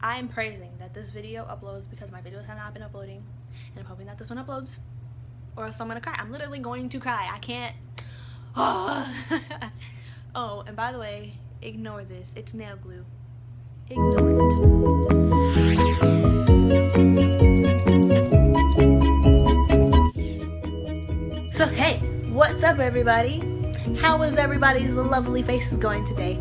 I am praising that this video uploads because my videos have not been uploading. And I'm hoping that this one uploads. Or else I'm gonna cry. I'm literally going to cry. I can't. oh, oh and by the way, ignore this. It's nail glue. Ignore it. So hey, what's up everybody? How is everybody's lovely faces going today?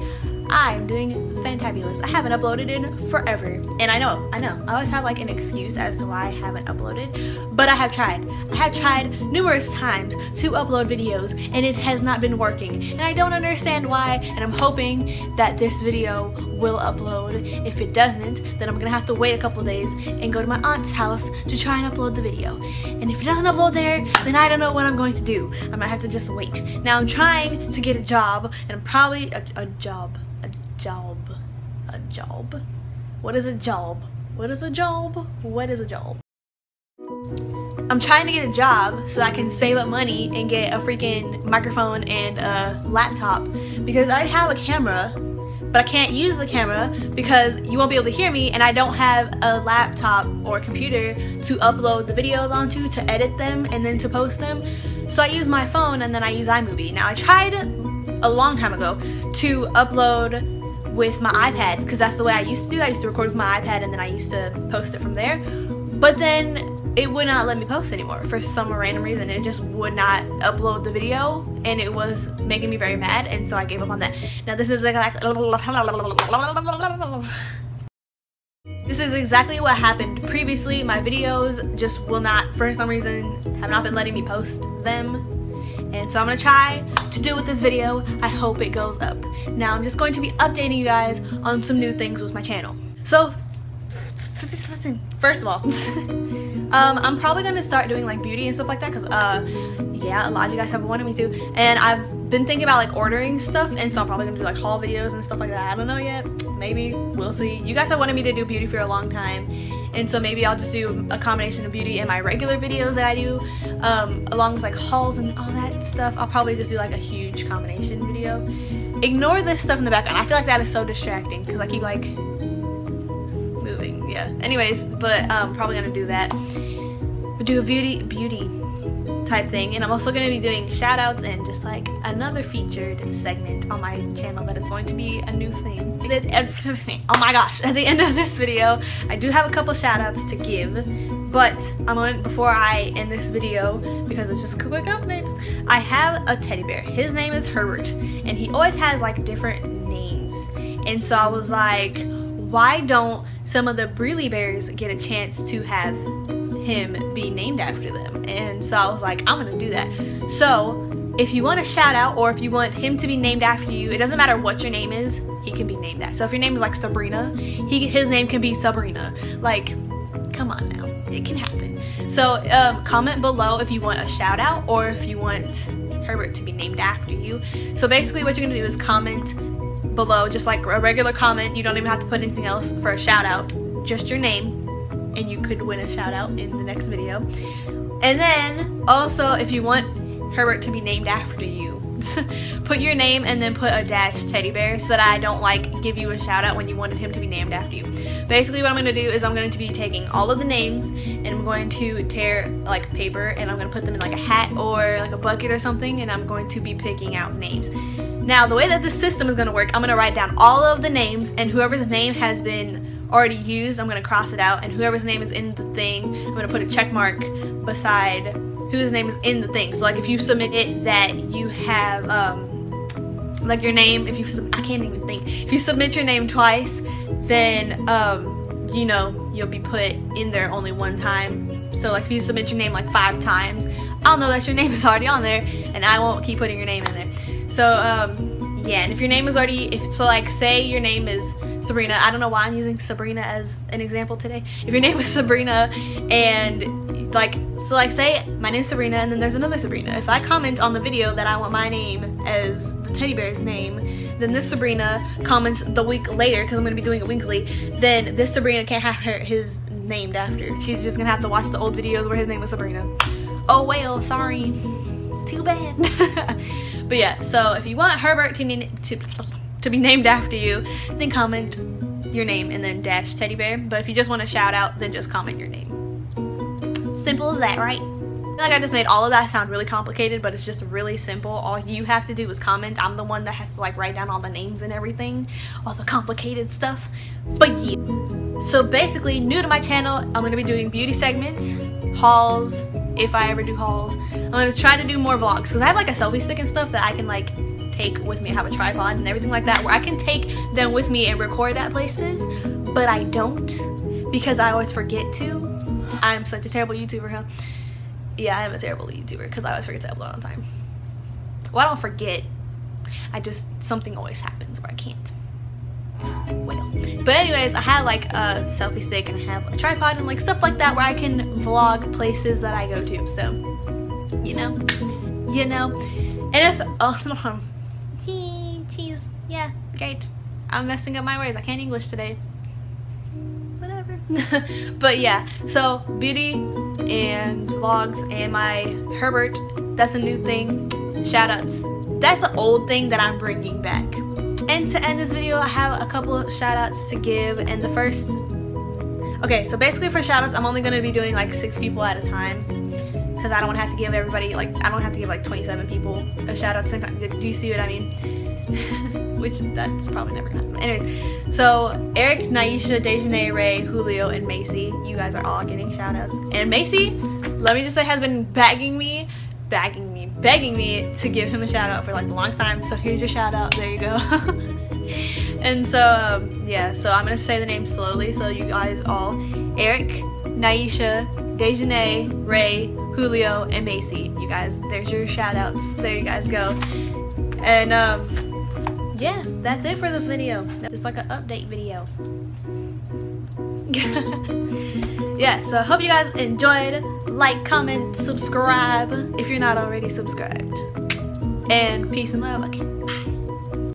I'm doing fantabulous. I haven't uploaded in forever. And I know, I know, I always have like an excuse as to why I haven't uploaded, but I have tried. I have tried numerous times to upload videos and it has not been working. And I don't understand why, and I'm hoping that this video will upload. If it doesn't, then I'm gonna have to wait a couple days and go to my aunt's house to try and upload the video. And if it doesn't upload there, then I don't know what I'm going to do. I might have to just wait. Now I'm trying to get a job, and I'm probably a, a job job? A job? What is a job? What is a job? What is a job? I'm trying to get a job so I can save up money and get a freaking microphone and a laptop because I have a camera but I can't use the camera because you won't be able to hear me and I don't have a laptop or computer to upload the videos onto to edit them and then to post them so I use my phone and then I use iMovie. Now I tried a long time ago to upload with my iPad because that's the way I used to do. I used to record with my iPad and then I used to post it from there. But then it would not let me post anymore for some random reason. It just would not upload the video and it was making me very mad and so I gave up on that. Now this is like this is exactly what happened previously. My videos just will not, for some reason, have not been letting me post them and so I'm gonna try to do with this video. I hope it goes up. Now I'm just going to be updating you guys on some new things with my channel. So, first of all, um, I'm probably gonna start doing like beauty and stuff like that because uh, yeah, a lot of you guys have wanted me to. And I've been thinking about like ordering stuff and so I'm probably gonna do like haul videos and stuff like that. I don't know yet. Maybe. We'll see. You guys have wanted me to do beauty for a long time and so maybe I'll just do a combination of beauty and my regular videos that I do um, along with like hauls and all that stuff. I'll probably just do like a huge combination video. Ignore this stuff in the background. I feel like that is so distracting because I keep like moving. Yeah. Anyways, but um, probably gonna do that. But do a beauty beauty type thing. And I'm also going to be doing shout outs and just like another featured segment on my channel that is going to be a new thing. Oh my gosh, at the end of this video I do have a couple shout outs to give. But I'm going before I end this video because it's just quick updates I have a teddy bear. His name is Herbert and he always has like different names. And so I was like why don't some of the BreeLeigh Bears get a chance to have him be named after them. And so I was like, I'm gonna do that. So if you want a shout out or if you want him to be named after you, it doesn't matter what your name is, he can be named that. So if your name is like Sabrina, he his name can be Sabrina. Like, come on now, it can happen. So um, comment below if you want a shout out or if you want Herbert to be named after you. So basically what you're gonna do is comment below, just like a regular comment. You don't even have to put anything else for a shout out, just your name and you could win a shout out in the next video. And then also if you want Herbert to be named after you, put your name and then put a dash teddy bear so that I don't like give you a shout out when you wanted him to be named after you. Basically what I'm going to do is I'm going to be taking all of the names and I'm going to tear like paper and I'm going to put them in like a hat or like a bucket or something and I'm going to be picking out names. Now the way that the system is going to work, I'm going to write down all of the names and whoever's name has been already used, I'm to cross it out. And whoever's name is in the thing, I'm to put a check mark beside whose name is in the thing. So like if you submit it that you have, um, like your name, if you, I can't even think. If you submit your name twice, then, um, you know, you'll be put in there only one time. So like if you submit your name like five times, I'll know that your name is already on there and I won't keep putting your name in there. So, um, yeah, and if your name is already, if so like say your name is Sabrina. I don't know why I'm using Sabrina as an example today. If your name is Sabrina and like, so like say my name's Sabrina and then there's another Sabrina. If I comment on the video that I want my name as the teddy bear's name, then this Sabrina comments the week later, because I'm going to be doing it weekly, then this Sabrina can't have her his named after. She's just going to have to watch the old videos where his name was Sabrina. Oh well, sorry. Too bad. but yeah, so if you want Herbert to, to to be named after you, then comment, your name and then dash teddy bear. But if you just want to shout out, then just comment your name. Simple as that, right? like I just made all of that sound really complicated, but it's just really simple. All you have to do is comment. I'm the one that has to like write down all the names and everything, all the complicated stuff. But yeah. So basically, new to my channel, I'm to be doing beauty segments, hauls, if I ever do hauls. I'm to try to do more vlogs because I have like a selfie stick and stuff that I can like take with me. I have a tripod and everything like that where I can take them with me and record at places, but I don't because I always forget to. I'm such a terrible YouTuber, huh? Yeah, I am a terrible YouTuber because I always forget to upload on time. Well, I don't forget. I just, something always happens where I can't. Well, but anyways, I have like a selfie stick and I have a tripod and like stuff like that where I can vlog places that I go to. So, you know, you know. And if, oh, yeah, great. I'm messing up my words. I can't English today. Whatever. but yeah, so beauty and vlogs and my Herbert, that's a new thing. Shoutouts. That's an old thing that I'm bringing back. And to end this video, I have a couple shoutouts to give. And the first, okay, so basically for shoutouts, I'm only going to be doing like six people at a time. Because I don't want to have to give everybody, like, I don't have to give like 27 people a shout out. Do you see what I mean? Which that's probably never gonna happen. Anyways, so Eric, Naisha, Dejanay, Ray, Julio, and Macy, you guys are all getting shout outs. And Macy, let me just say, has been begging me, begging me, begging me to give him a shout out for like a long time. So here's your shout out. There you go. and so, um, yeah, so I'm gonna say the name slowly so you guys all, Eric, Naisha, Dejanay, Ray, Julio, and Macy. You guys, there's your shout outs. There you guys go. And, um, yeah, that's it for this video. Just like an update video. yeah, so I hope you guys enjoyed. Like, comment, subscribe if you're not already subscribed. And peace and love. Okay, bye.